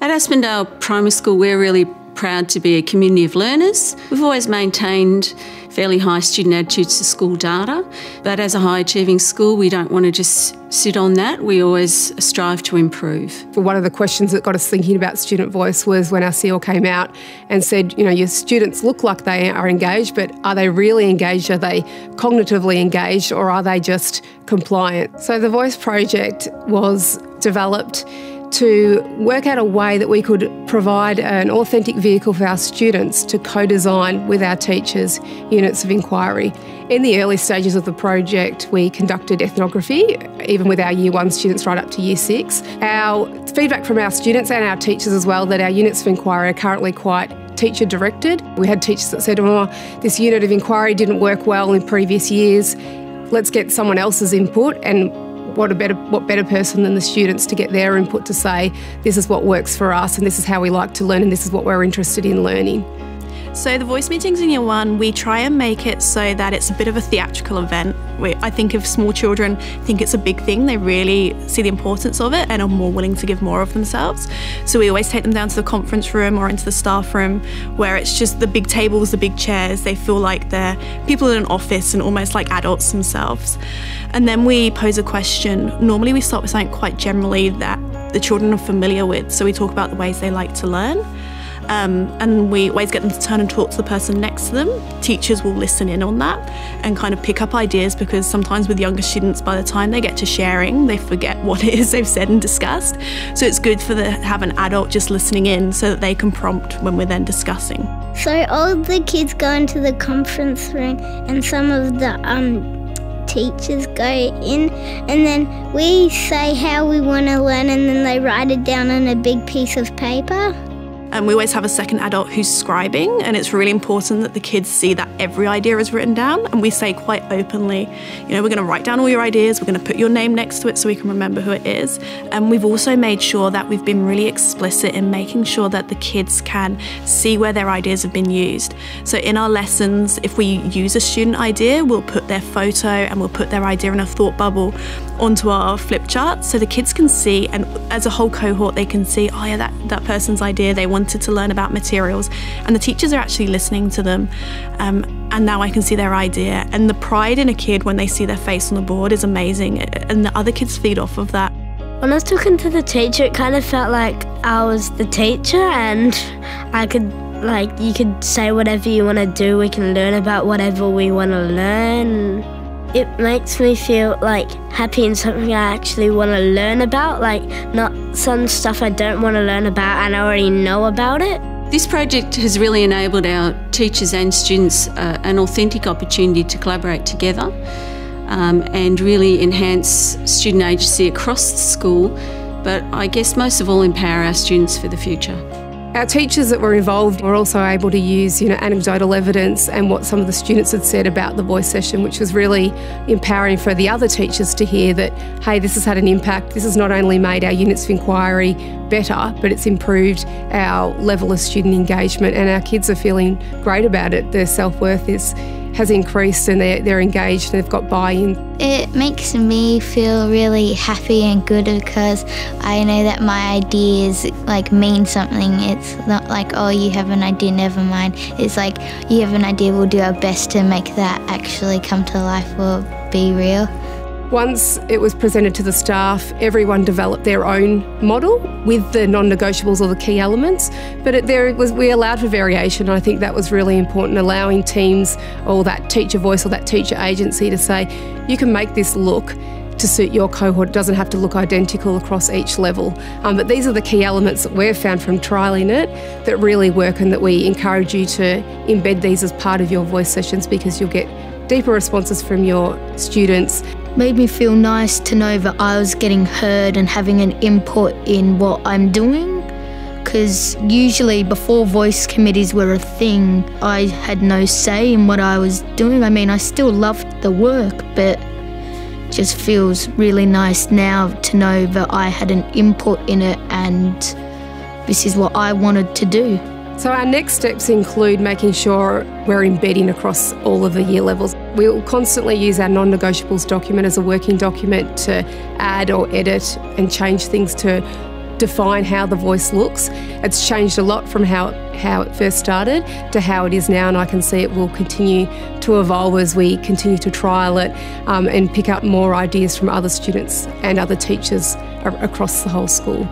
At Aspendale Primary School, we're really proud to be a community of learners. We've always maintained fairly high student attitudes to school data, but as a high achieving school, we don't want to just sit on that. We always strive to improve. One of the questions that got us thinking about student voice was when our CEO came out and said, you know, your students look like they are engaged, but are they really engaged? Are they cognitively engaged or are they just compliant? So the Voice project was developed to work out a way that we could provide an authentic vehicle for our students to co design with our teachers units of inquiry. In the early stages of the project, we conducted ethnography, even with our year one students right up to year six. Our feedback from our students and our teachers as well that our units of inquiry are currently quite teacher directed. We had teachers that said, oh, this unit of inquiry didn't work well in previous years. Let's get someone else's input and what a better what better person than the students to get their input to say this is what works for us and this is how we like to learn and this is what we're interested in learning. So the voice meetings in year one, we try and make it so that it's a bit of a theatrical event. We, I think if small children think it's a big thing, they really see the importance of it and are more willing to give more of themselves. So we always take them down to the conference room or into the staff room where it's just the big tables, the big chairs. They feel like they're people in an office and almost like adults themselves. And then we pose a question. Normally we start with something quite generally that the children are familiar with. So we talk about the ways they like to learn. Um, and we always get them to turn and talk to the person next to them. Teachers will listen in on that and kind of pick up ideas because sometimes with younger students, by the time they get to sharing, they forget what it is they've said and discussed. So it's good for the have an adult just listening in so that they can prompt when we're then discussing. So all the kids go into the conference room and some of the um, teachers go in and then we say how we want to learn and then they write it down on a big piece of paper. And we always have a second adult who's scribing, and it's really important that the kids see that every idea is written down. And we say quite openly, you know, we're going to write down all your ideas, we're going to put your name next to it so we can remember who it is. And we've also made sure that we've been really explicit in making sure that the kids can see where their ideas have been used. So in our lessons, if we use a student idea, we'll put their photo and we'll put their idea in a thought bubble onto our flip chart so the kids can see, and as a whole cohort, they can see, oh yeah, that, that person's idea, they want wanted to learn about materials, and the teachers are actually listening to them. Um, and now I can see their idea. And the pride in a kid when they see their face on the board is amazing, and the other kids feed off of that. When I was talking to the teacher, it kind of felt like I was the teacher, and I could like you could say whatever you want to do. We can learn about whatever we want to learn. It makes me feel like happy and something I actually want to learn about, like not some stuff I don't want to learn about and I already know about it. This project has really enabled our teachers and students uh, an authentic opportunity to collaborate together um, and really enhance student agency across the school, but I guess most of all empower our students for the future. Our teachers that were involved were also able to use, you know, anecdotal evidence and what some of the students had said about the voice session, which was really empowering for the other teachers to hear that, hey, this has had an impact. This has not only made our units of inquiry better, but it's improved our level of student engagement, and our kids are feeling great about it. Their self worth is has increased and they're, they're engaged and they've got buy-in. It makes me feel really happy and good because I know that my ideas like mean something. It's not like, oh, you have an idea, never mind. It's like, you have an idea, we'll do our best to make that actually come to life or be real. Once it was presented to the staff, everyone developed their own model with the non-negotiables or the key elements. But it, there was we allowed for variation. And I think that was really important, allowing teams or that teacher voice or that teacher agency to say, you can make this look to suit your cohort. It doesn't have to look identical across each level. Um, but these are the key elements that we've found from trialling it that really work and that we encourage you to embed these as part of your voice sessions because you'll get deeper responses from your students made me feel nice to know that I was getting heard and having an input in what I'm doing. Because usually, before voice committees were a thing, I had no say in what I was doing. I mean, I still loved the work, but just feels really nice now to know that I had an input in it and this is what I wanted to do. So, our next steps include making sure we're embedding across all of the year levels. We'll constantly use our non negotiables document as a working document to add or edit and change things to define how the voice looks. It's changed a lot from how how it first started to how it is now, and I can see it will continue to evolve as we continue to trial it um, and pick up more ideas from other students and other teachers across the whole school.